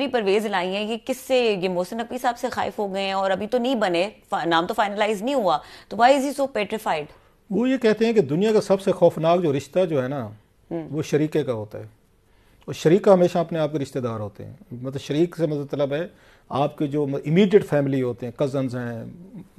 परवेज लाई है ये किससे ये मोहसिन नकवी साहब से खाइफ हो गए हैं और अभी तो नहीं बने नाम तो फाइनलाइज नहीं हुआ तो why is he so petrified वो ये कहते हैं कि दुनिया का सबसे खौफनाक जो रिश्ता जो है ना हम्म। वो शरीके का होता है और शरीक हमेशा अपने आप के रिश्तेदार होते हैं। मतलब शरीक से मतलब है, आपके जो इमीडिएट फैमिली होते हैं कज़न्स हैं,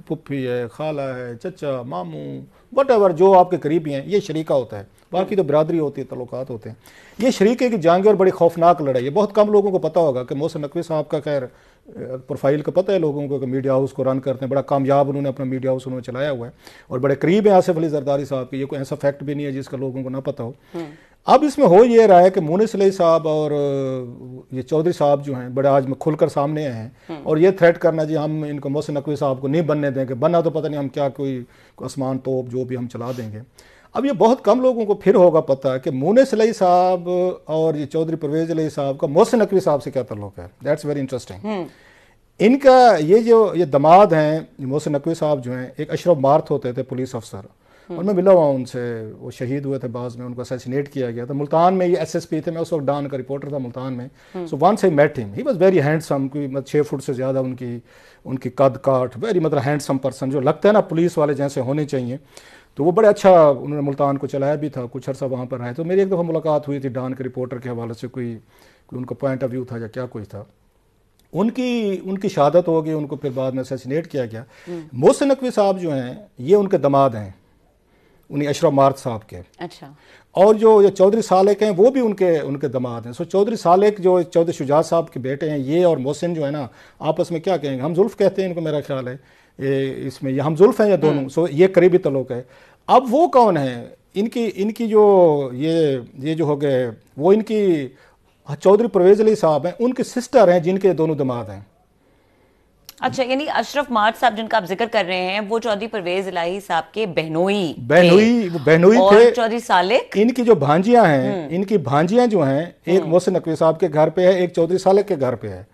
पुप्पी है, खाला है, चचा, मामू वट एवर जो आपके करीबी हैं, ये शरीका होता है। बाकी तो बरदरी होती है, तल्लुकात होते हैं। ये शरीके की जांग और बड़ी खौफनाक लड़ाई है। बहुत कम लोगों को पता होगा कि मोहसिन नकवी साहब का खैर प्रोफ़ाइल का पता है लोगों को कि मीडिया हाउस को रन करते हैं। बड़ा कामयाब उन्होंने अपना मीडिया हाउस उन्होंने चलाया हुआ है। और बड़े करीब हैं आसिफ अली जरदारी साहब के, ये कोई ऐसा फैक्ट भी नहीं है जिसका लोगों को ना पता हो। हम्म। अब इसमें हो ये रहा है कि मुनिस साहब और ये चौधरी साहब जो हैं बड़े आज में खुलकर सामने आए हैं। हम्म। और ये थ्रेट करना जी हम इनको मोहसिन नकवी साहब को नहीं बनने देंगे। बनना तो पता नहीं हम क्या कोई आसमान तोप जो भी हम चला देंगे। अब ये बहुत कम लोगों को फिर होगा पता कि मुनिस साहब और ये चौधरी परवेज अली साहब का मोहसिन नकवी साहब से क्या तल्लुक है? दैट्स वेरी इंटरेस्टिंग इनका ये जो ये दमाद हैं मोहसिन नकवी साहब जो हैं एक अशरफ मार्थ होते थे पुलिस अफसर। और मैं मिला हुआ उनसे वो शहीद हुए थे बाद में उनको असैसिनेट किया गया था। मुल्तान में ये एसएसपी थे मैं उस वक्त डान का रिपोर्टर था मुल्तान में। So once met him he was very handsome कोई मतलब छः फुट से ज़्यादा उनकी उनकी कद काठ वेरी मतलब हैंडसम पर्सन जो लगता है ना पुलिस वाले जैसे होने चाहिए। तो वो बड़े अच्छा उन्होंने मुल्तान को चलाया भी था कुछ अर्सा वहाँ पर रहे तो मेरी एक दफ़ा मुलाकात हुई थी डान के रिपोर्टर के हवाले से कोई कोई उनका पॉइंट ऑफ़ व्यू था या क्या कुछ था। उनकी उनकी शहादत हो गई उनको फिर बाद में असैसिनेट किया गया। हम्म। मोहसिन नकवी साहब जो हैं ये उनके दमाद हैं। उन्हीं अशरफ मार्थ साहब के। अच्छा। और जो ये चौधरी सालेक हैं वो भी उनके उनके दमाद हैं। सो चौधरी सालेक जो चौधरी शुजात साहब के बेटे हैं ये और मोहसिन जो है ना आपस में क्या कहेंगे? हम जुल्फ कहते हैं इनको मेरा ख्याल है। ये इसमें ये हम जुल्फ हैं या दोनों? हम्म। सो ये करीबी तलोक है। अब वो कौन है? इनकी इनकी जो ये ये जो हो गए वो इनकी चौधरी परवेज अली साहब हैं उनके सिस्टर हैं जिनके दोनों दमाद हैं। अच्छा यानी अशरफ मार्ट साहब जिनका आप ज़िक्र कर रहे हैं वो चौधरी परवेज इलाही साहब के बहनोई बहनोई बहनोई थे। चौधरी सालेक। इनकी जो भांजियाँ हैं हम्म। इनकी भांजियाँ जो हैं एक हम्म। मोहसिन नकवी साहब के घर पे है एक चौधरी सालेक के घर पे है।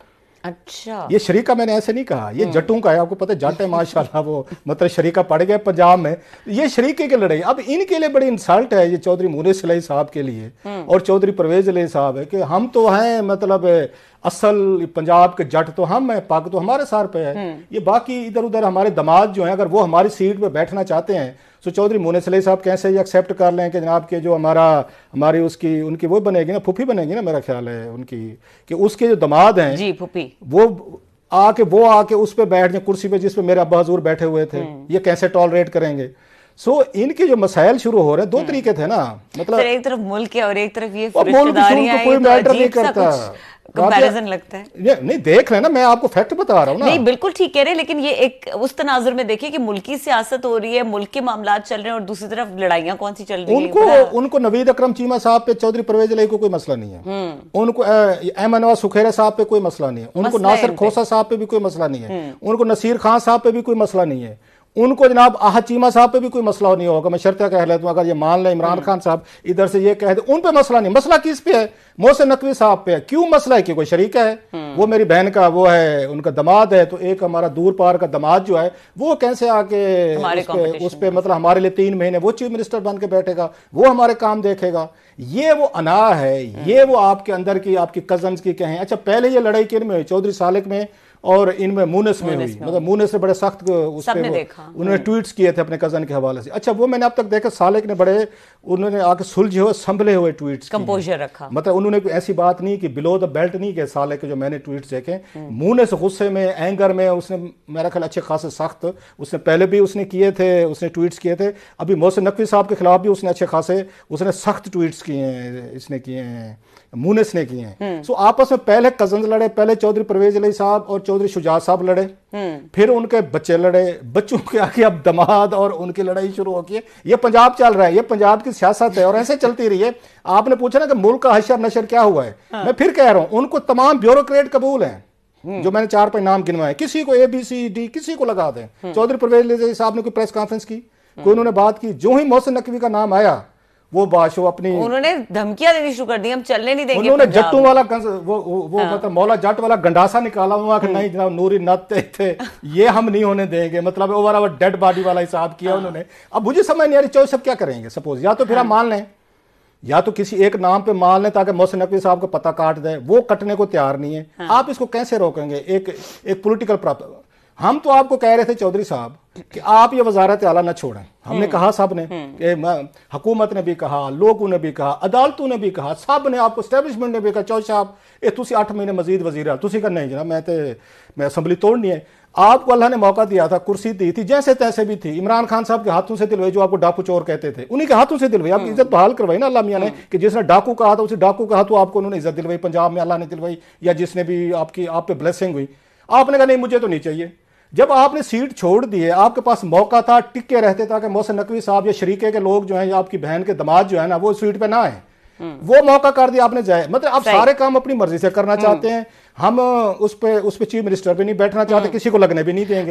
अच्छा। ये शरीका मैंने ऐसे नहीं कहा ये हम्म। जटों का है आपको पता है जट है माशाल्लाह वो मतलब शरीका पड़ गए पंजाब में। ये शरीके की लड़ाई अब इनके लिए बड़ी इंसल्ट है ये चौधरी मुनिस साहब के लिए और चौधरी परवेज साहब है कि हम तो हैं मतलब असल पंजाब के जट तो हम है पग तो हमारे सर पे है हम्म। ये बाकी इधर उधर हमारे दमाद जो है अगर वो हमारी सीट पे बैठना चाहते हैं तो चौधरी मोने मुनसली साहब कैसे ये एक्सेप्ट कर लें कि जनाब के जो हमारा हमारी उसकी उनकी वो बनेगी ना फूफी बनेगी ना मेरा ख्याल है उनकी कि उसके जो दमाद हैं जी फूफी वो आके वो आके उस पर बैठ जाए कुर्सी पे जिस पे मेरे अब्बा हजूर बैठे हुए थे हम्म। ये कैसे टॉलरेट करेंगे सो so, इनके जो मसाइल शुरू हो रहे हैं दो हम्म। तरीके थे ना मतलब एक तरफ़ मुल्क है और एक तरफ़ ये मुल्क कोई मैटर तो नहीं करता। कंपैरिजन लगता है। ये नहीं देख रहे ना मैं आपको फैक्ट बता रहा हूँ ना। नहीं बिल्कुल ठीक कह रहे हैं लेकिन ये एक उस तनाजुर में देखिए कि मुल्की सियासत हो रही है मुल्क के मामला चल रहे हैं और दूसरी तरफ़ लड़ाइयाँ कौन सी चल रही उनको उनको नवीद अक्रम चीमा साहब पे चौधरी परवेज अली को कोई मसला नहीं है। हम्म। उनको एम अनवा सुखेरा साहब पे कोई मसला नहीं है। उनको नासिर खोसा साहब पे भी कोई मसला नहीं है। हम्म। उनको नसीर खान साहब पे भी कोई मसला नहीं है। उनको जनाब आह चीमा साहब पे भी कोई मसला नहीं होगा। मैं शर्त कह लेता हूँ अगर ये मान लें इमरान खान साहब इधर से ये कह दे उन पे मसला नहीं। मसला किस पे है? मोहसिन नकवी साहब पे है। क्यों मसला है कि कोई शरीक है? हम्म। वो मेरी बहन का वो है उनका दमाद है तो एक हमारा दूर पार का दमाद जो है वो कैसे आके उस पर मतलब हमारे लिए तीन महीने वो चीफ मिनिस्टर बन के बैठेगा वो हमारे काम देखेगा। ये वो अना है ये वो आपके अंदर की आपकी कज़न की कहें। अच्छा पहले ये लड़ाई किन में हुई? चौधरी सालिक में और इनमें मुनस में हुई। मतलब मूनस से बड़े सख्त उस पर उन्होंने ट्वीट्स किए थे अपने कज़न के हवाले से। अच्छा वो मैंने अब तक देखा सालिक ने बड़े उन्होंने आके सुलझे हुए संभले हुए ट्वीट्स कंपोजर रखा। मतलब उन्होंने कोई ऐसी बात नहीं कि बिलो द बेल्ट नहीं के साले के जो मैंने ट्वीट्स देखे। हम्म। मुँह से गुस्से में एंगर में उसने मेरा ख्याल अच्छे खासे सख्त उसने पहले भी उसने किए थे उसने ट्वीट्स किए थे। अभी मोहसिन नकवी साहब के खिलाफ भी उसने अच्छे खासे उसने सख्त ट्वीट्स किए हैं इसने किए हैं मुनस ने किए हैं। हम्म। सो आपस में पहले कज़न लड़े पहले चौधरी परवेज अली साहब और चौधरी शुजात साहब लड़े। फिर उनके बच्चे लड़े। बच्चों के आगे अब दमाद और उनकी लड़ाई शुरू हो। गई ये पंजाब चल रहा है। ये पंजाब की सियासत है और ऐसे चलती रही है। आपने पूछा ना कि मुल्क का हशर नशर क्या हुआ है? हाँ। मैं फिर कह रहा हूँ उनको तमाम ब्यूरोक्रेट कबूल है। जो मैंने चार पाँच नाम गिनवाए। किसी को ए बी सी डी किसी को लगा दें। चौधरी परवेज साहब ने कोई प्रेस कॉन्फ्रेंस की? कोई उन्होंने बात की? जो ही मोहसिन नकवी का नाम आया वो बाशो अपनी उन्होंने धमकियाँ देनी शुरू कर दी हम चलने नहीं देंगे उन्होंने जट्टू वाला वो वो, वो हाँ। मतलब मौला जट वाला गंडासा निकाला हम्म। नहीं जनाब नूरी नते थे ये हम नहीं होने देंगे मतलब ओवर वो डेड बॉडी वाला हिसाब किया हाँ। उन्होंने अब मुझे समझ नहीं आ रही चौस सब क्या करेंगे सपोज़ या तो फिर हम हाँ। मान लें या तो किसी एक नाम पे मान लें ताकि मोहसिन नकवी साहब को पता काट दें वो कटने को तैयार नहीं है हाँ। आप इसको कैसे रोकेंगे एक एक पॉलिटिकल हम तो आपको कह रहे थे चौधरी साहब कि आप ये वजारत आला ना छोड़ें। हमने हम्म। कहा सबने हकूमत ने भी कहा लोगों ने भी कहा अदालतों ने भी कहा सबने आपको स्टैब्लिशमेंट ने भी कहा चौधरी साहब ये तुम अठ महीने मजीद वज़ीर तुम नहीं जना मैं तो मैं असम्बली तोड़नी है। आपको अल्लाह ने मौका दिया था कुर्सी दी थी जैसे तैसे भी थी। इमरान खान साहब के हाथों से दिलवाई जो आपको डाकू चोर कहते थे उन्हीं के हाथों से दिलवाई आपकी इज़्ज़त बहाल करवाई ना अल्लाह मियाँ ने कि जिसने डाकू कहा था उसे डाकू कहा तो आपको उन्होंने इज़्ज़त दिलवाई पंजाब में अल्लाह ने दिलवाई या जिसने भी आपकी आप पे ब्लेसिंग हुई। आपने कहा नहीं मुझे तो नहीं चाहिए। जब आपने सीट छोड़ दी है आपके पास मौका था टिके रहते था कि मोहसिन नकवी साहब या शरीके के लोग जो है या आपकी बहन के दमाद जो है ना वो सीट पे ना आए। वो मौका कर दिया आपने जाए। मतलब आप सारे काम अपनी मर्ज़ी से करना हम्म। चाहते हैं। हम उस पर उस पर चीफ मिनिस्टर पे नहीं बैठना चाहते हम्म। किसी को लगने भी नहीं देंगे।